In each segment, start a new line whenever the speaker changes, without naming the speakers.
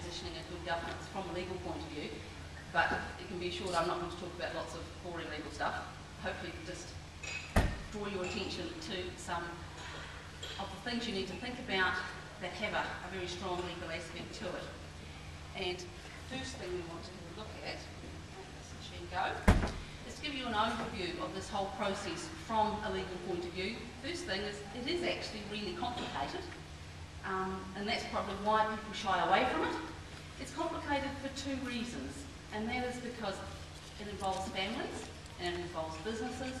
functioning and good governance from a legal point of view. But you can be assured I'm not going to talk about lots of boring legal stuff. Hopefully just draw your attention to some of the things you need to think about that have a, a very strong legal aspect to it. And the first thing we want to a look at, machine go, is to give you an overview of this whole process from a legal point of view. First thing is it is actually really complicated, um, and that's probably why people shy away from it. It's complicated for two reasons, and that is because it involves families, and it involves businesses,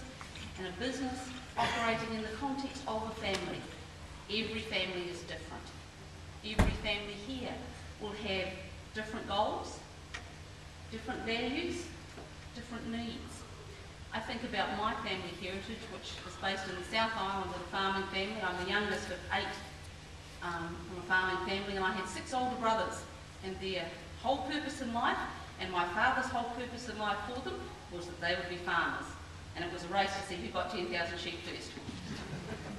and a business operating in the context of a family. Every family is different. Every family here will have different goals, different values, different needs. I think about my family heritage, which is based in the South Island of a farming family. I'm the youngest of eight um, from a farming family, and I had six older brothers, and their whole purpose in life, and my father's whole purpose in life for them, was that they would be farmers. And it was a race to see who got 10,000 sheep first.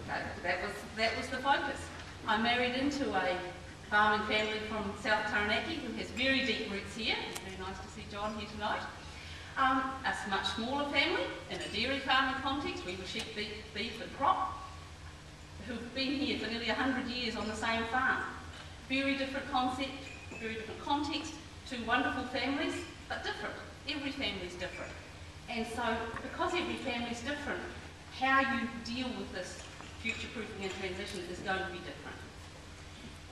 Okay, that was, that was the focus. I married into a farming family from South Taranaki who has very deep roots here. It's very nice to see John here tonight. Um, a much smaller family in a dairy farming context. We were sheep, beef, beef and crop who've been here for nearly 100 years on the same farm. Very different concept, very different context, two wonderful families, but different. Every family is different. And so, because every family is different, how you deal with this future-proofing and transition is going to be different.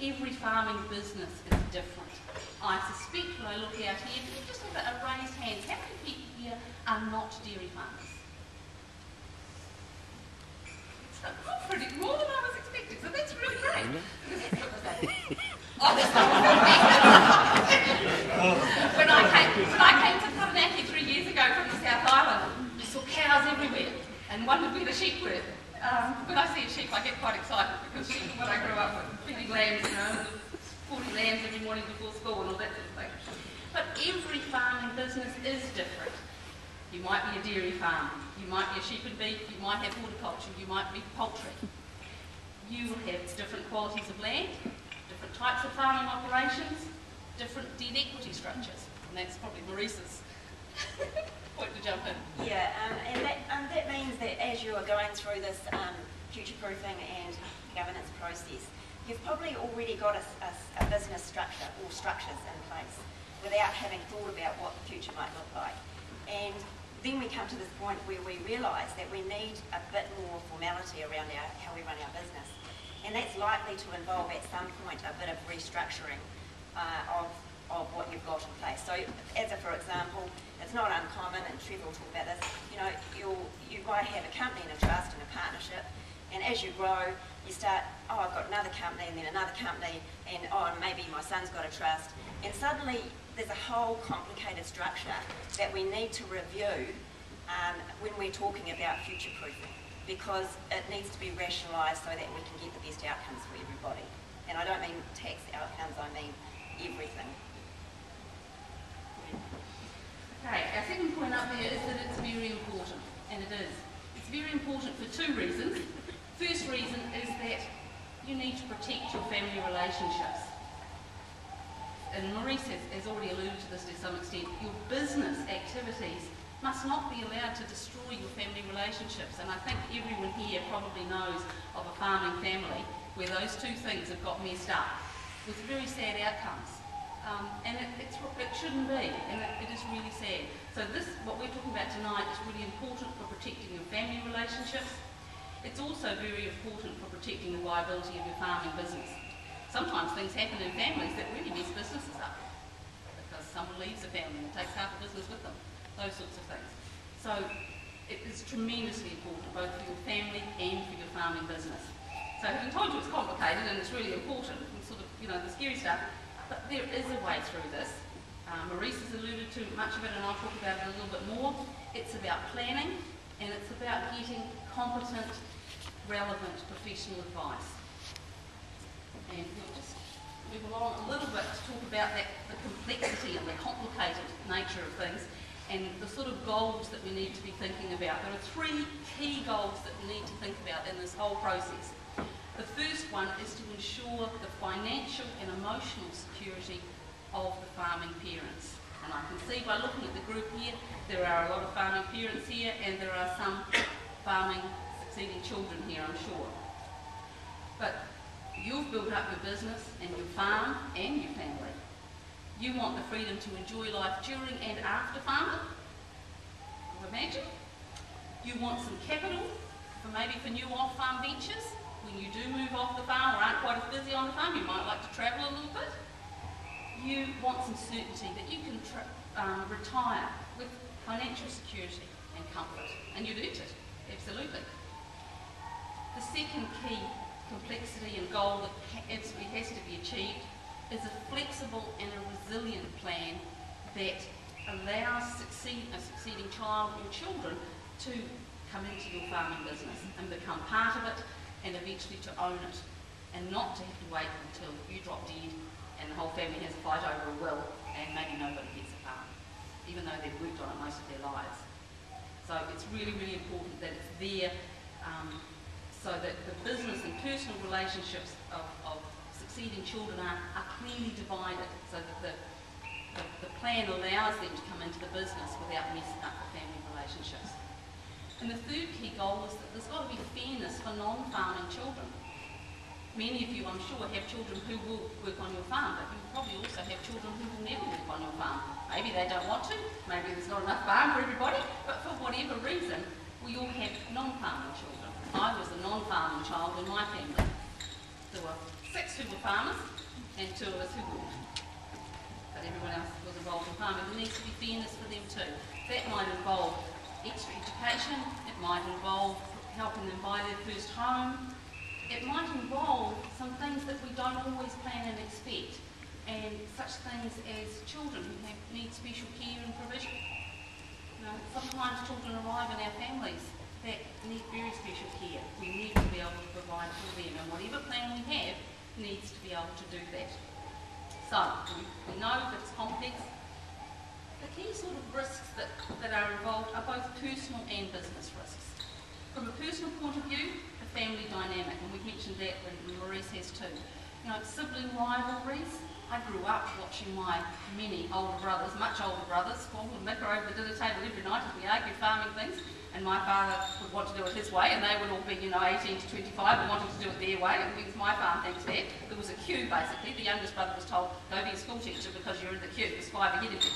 Every farming business is different. I suspect when I look out here, just have a raised hand, how many people here are not dairy farmers? More than I was expecting, so that's really great. oh, that's not when I came, when I came to Taranaki three years ago from the South Island, saw cows everywhere and wondered where the sheep were. Um, when I see a sheep, I get quite excited because sheep, when I grew up with feeding lambs, you know, 40 lambs every morning before school and all that sort of thing. But every farming business is different. You might be a dairy farm, you might be a sheep and beef, you might have horticulture, you might be poultry. You will have different qualities of land, different types of farming operations, different debt equity structures. And that's probably Maurice's point to jump in.
Yeah, um, and, that, um, that means that as you are going through this um, future-proofing and governance process, you've probably already got a, a, a, business structure or structures in place without having thought about what the future might look like. And then we come to this point where we realise that we need a bit more formality around our, how we run our business. And that's likely to involve at some point a bit of restructuring uh, of, of what you've got in place. So as a, for example, it's not uncommon, and Trevor will talk about this, you know, you'll, you might have a company and a trust and a partnership, and as you grow, you start, oh, I've got another company, and then another company, and oh, maybe my son's got a trust, and suddenly there's a whole complicated structure that we need to review um, when we're talking about future-proofing, because it needs to be rationalised so that we can get the best outcomes for everybody. And I don't mean tax outcomes, I mean everything.
Okay, our second point up there is that it's very important, and it is. It's very important for two reasons. First reason is that you need to protect your family relationships. And Maurice has, has already alluded to this to some extent. Your business activities must not be allowed to destroy your family relationships. And I think everyone here probably knows of a farming family where those two things have got messed up with very sad outcomes. Um, and it, it, shouldn't be, and it, it is really sad. So this, what we're talking about tonight, is really important for protecting your family relationships. It's also very important for protecting the viability of your farming business. Sometimes things happen in families that really mess businesses up because someone leaves the family and takes half the business with them, those sorts of things. So it is tremendously important both for your family and for your farming business. So having told you it's complicated and it's really important, and sort of, you know, the scary stuff, but there is a way through this. Um, Maurice has alluded to much of it and I'll talk about it a little bit more. It's about planning and it's about getting competent, relevant professional advice. And we'll just move along a little bit to talk about that, the complexity and the complicated nature of things and the sort of goals that we need to be thinking about. There are three key goals that we need to think about in this whole process. The first one is to ensure the financial and emotional security of the farming parents. And I can see by looking at the group here, there are a lot of farming parents here and there are some farming succeeding children here, I'm sure. But you've built up your business and your farm and your family. You want the freedom to enjoy life during and after farming, imagine. You want some capital for maybe for new off-farm ventures. When you do move off the farm or aren't quite as busy on the farm, you might like to travel a little bit. You want some certainty that you can um, retire with financial security and comfort. And you've earned it, absolutely. The second key complexity and goal that ha- absolutely has to be achieved is a flexible and a resilient plan that allows succeed, a succeeding child or children to come into your farming business and become part of it and eventually to own it and not to have to wait until you drop dead and the whole family has a fight over a will and maybe nobody gets a farm, even though they've worked on it most of their lives. So it's really, really important that it's there um, so that personal relationships of, of succeeding children are, are clearly divided so that the, the, the plan allows them to come into the business without messing up the family relationships. And the third key goal is that there's got to be fairness for non-farming children. Many of you, I'm sure, have children who will work on your farm, but you probably also have children who will never work on your farm. Maybe they don't want to, maybe there's not enough farm for everybody, but for whatever reason, we all have non-farming children. I was a non-farming child in my family. There were six who were farmers and two of us who weren't. But everyone else was involved in farming. There needs to be fairness for them too. That might involve extra education, it might involve helping them buy their first home, it might involve some things that we don't always plan and expect, and such things as children who need special care and provision. Know, sometimes children arrive in our families that need very special care. We need to be able to provide for them, and whatever plan we have needs to be able to do that. So, we, we know that it's complex, the key sort of risks that, that are involved are both personal and business risks. From a personal point of view, the family dynamic, and we've mentioned that, and Maurice has too. You know, sibling rivalries. I grew up watching my many older brothers, much older brothers, Paul and Mick are over the dinner table every night as we argued farming things, and my father would want to do it his way, and they would all be, you know, 18 to 25 and wanting to do it their way, and was my farm thinks that. There was a queue, basically. The youngest brother was told, go be a school teacher because you're in the queue. There's five ahead of you.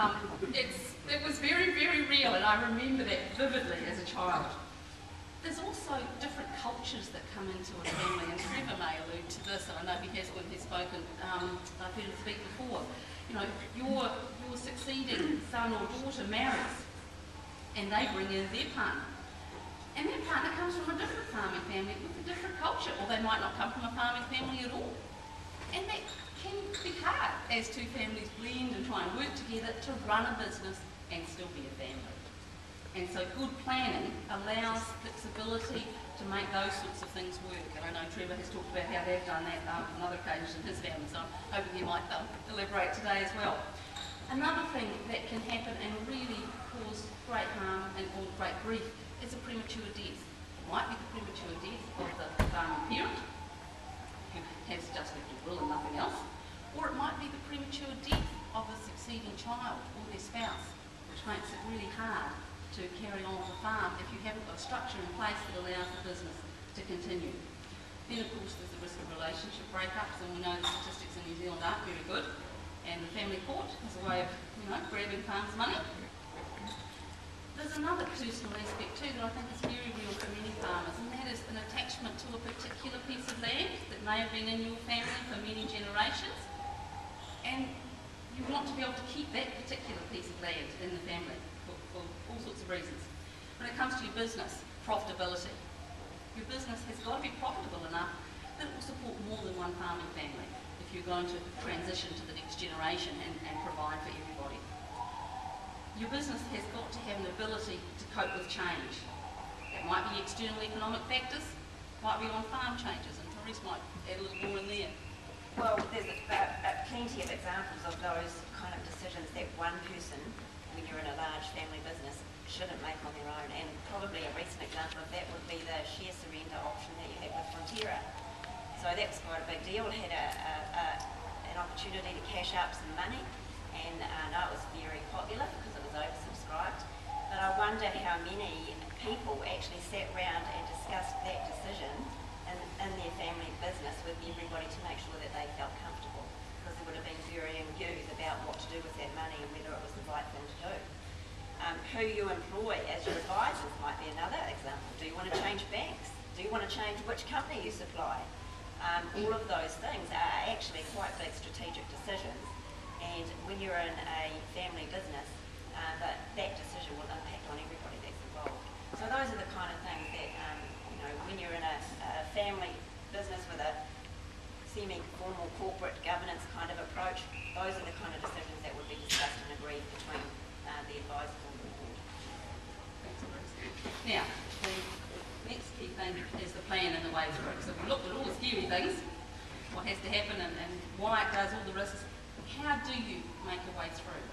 Um, it was very, very real, and I remember that vividly as a child. There's also different cultures that come into a family, and Trevor may allude to this, and I know he has when he's spoken, um, I've heard him speak before. You know, your, your succeeding son or daughter marries, and they bring in their partner. And their partner comes from a different farming family with a different culture, or they might not come from a farming family at all. And that can be hard as two families blend and try and work together to run a business and still be a family. And so good planning allows flexibility to make those sorts of things work. And I know Trevor has talked about how they've done that um, on other occasions in his family, so I'm hoping he might um, elaborate today as well. Another thing that can happen and really cause great harm and or great grief is a premature death. It might be the premature death of the farming parent, who has just left a will and nothing else, or it might be the premature death of a succeeding child or their spouse, which makes it really hard to carry on the farm if you haven't got a structure in place that allows the business to continue. Then, of course, there's the risk of relationship breakups, and we know the statistics in New Zealand aren't very good. And the family court is a way of, you know, grabbing farmers' money. There's another personal aspect too that I think is very real for many farmers, and that is an attachment to a particular piece of land that may have been in your family for many generations. And you want to be able to keep that particular piece of land in the family for, all sorts of reasons. When it comes to your business, profitability. Your business has got to be profitable enough that it will support more than one farming family if you're going to transition to the next generation and, and provide for everybody. Your business has got to have an ability to cope with change. That might be external economic factors, might be on-farm changes, and Therese might add a little more in there.
Well, there's a, a, a plenty of examples of those kind of decisions that one person, when you're in a large family business, shouldn't make on their own. And probably a recent example of that would be the share surrender option that you had with Fonterra. So that was quite a big deal. It had a, a, a, an opportunity to cash up some money, and uh, it was very popular because it was oversubscribed. But I wonder how many people actually sat round and discussed that decision in, in their family business with everybody to make sure that they felt comfortable, would have been varying views about what to do with that money and whether it was the right thing to do. Um, who you employ as your advisors might be another example. Do you want to change banks? Do you want to change which company you supply? Um, all of those things are actually quite big strategic decisions. And when you're in a family business, uh, that, that decision will impact on everybody that's involved. So those are the kind of things that, um, you know, when you're in a, a family business with a semi-formal corporate governance kind of approach, those are the kind of decisions that would be discussed and agreed between uh, the advisors and the board.
Now, the next key thing is the plan and the way it works. So we looked at all the scary things, what has to happen and, and why it does, all the risks. How do you make your way through?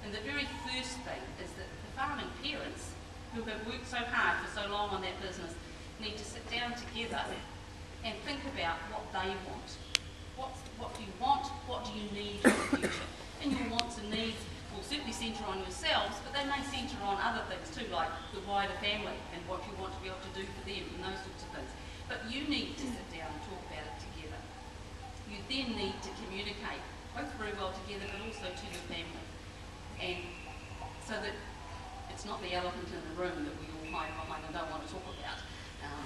And the very first thing is that the farming parents who have worked so hard for so long on that business need to sit down together and think about what they want. What's, what do you want? What do you need for the future? And your wants and needs will certainly centre on yourselves, but they may centre on other things too, like the wider family and what you want to be able to do for them and those sorts of things. But you need to sit down and talk about it together. You then need to communicate both very well together, but also to your family. And so that it's not the elephant in the room that we all hide behind and don't want to talk about. Um,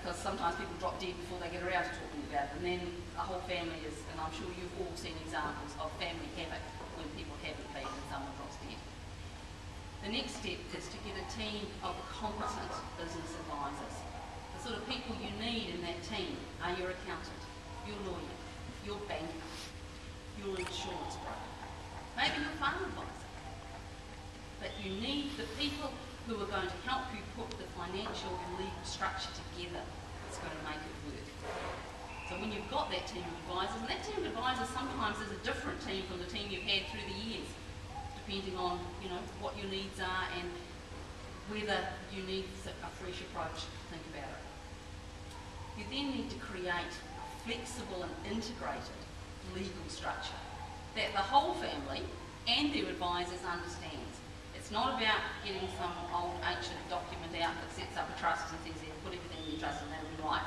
because sometimes people drop dead before they get around to talking about it, and then a whole family is, and I'm sure you've all seen examples of family havoc when people haven't been and someone drops dead. The next step is to get a team of competent business advisors. The sort of people you need in that team are your accountant, your lawyer, your banker, your insurance broker, maybe your farm advisor. But you need the people who are going to help you put the financial and legal structure together that's going to make it work. So when you've got that team of advisors, and that team of advisors sometimes is a different team from the team you've had through the years, depending on you know what your needs are and whether you need a fresh approach to think about it. You then need to create a flexible and integrated legal structure that the whole family and their advisors understands. It's not about getting some old ancient document out that sets up a trust and says, yeah, put everything in trust and that'll be right.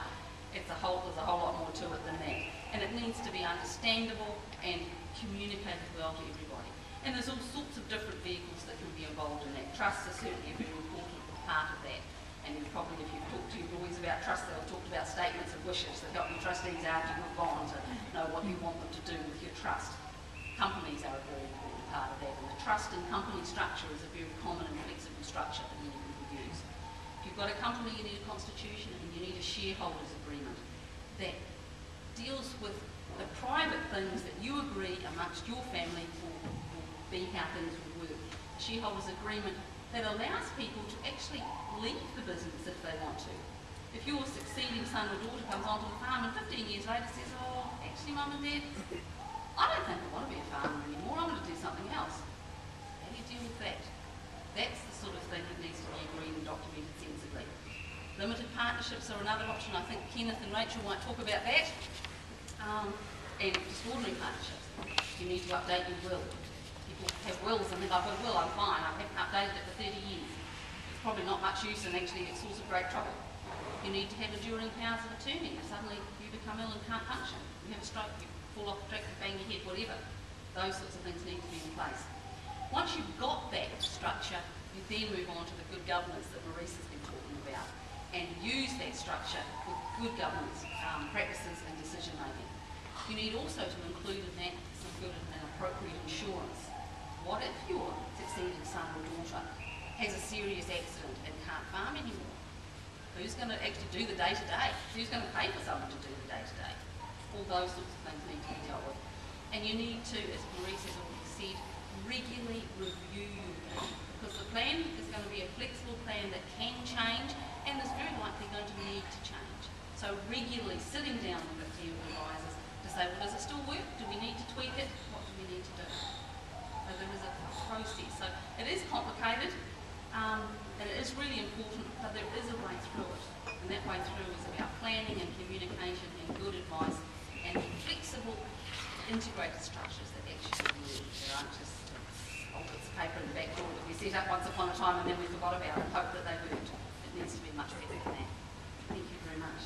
It's a whole, there's a whole lot more to it than that. And it needs to be understandable and communicated well to everybody. And there's all sorts of different vehicles that can be involved in that. Trust is certainly a very important part of that. And probably, if you've talked to your boys about trust, they'll talk about statements of wishes that help your trustees after you've gone to know what you want them to do with your trust. Companies are a very important part of that, and the trust and company structure is a very common and flexible structure that many people use. If you've got a company, you need a constitution and you need a shareholders agreement that deals with the private things that you agree amongst your family will, will be how things will work. A shareholders agreement that allows people to actually leave the business if they want to. If your succeeding son or daughter comes onto the farm and 15 years later says, oh, actually, mum and dad, I don't think I want to be a farmer anymore, I want to do something else. How do you deal with that? That's the sort of thing that needs to be agreed and documented sensibly. Limited partnerships are another option. I think Kenneth and Rachel might talk about that. Um, and extraordinary partnerships. You need to update your will. People have wills and think, I've got a will, I'm fine. I haven't updated it for 30 years. It's probably not much use and actually it's source of great trouble. You need to have enduring powers of attorney. Suddenly you become ill and can't function, you have a stroke, you fall off track, bang your head, whatever. Those sorts of things need to be in place. Once you've got that structure, you then move on to the good governance that Maurice has been talking about and use that structure with good governance um, practices and decision making. You need also to include in that some good and appropriate insurance. What if your succeeding son or daughter has a serious accident and can't farm anymore? Who's going to actually do the day to day? Who's going to pay for someone to do the day to day? All those sorts of things need to be dealt with. And you need to, as Maurice has already said, regularly review your plan because the plan is going to be a flexible plan that can change and is very likely going to need to change. So regularly sitting down with team advisors to say, well, does it still work? Do we need to tweak it? What do we need to do? So there is a process. So it is complicated. Um, and it is really important, but there is a way through it. And that way through is about planning and communication and good advice and flexible integrated structures that actually move, that aren't just old bits of paper in the back door that we set up once upon a time and then we forgot about and Hope that they worked. It needs to be much better than that. Thank you very much.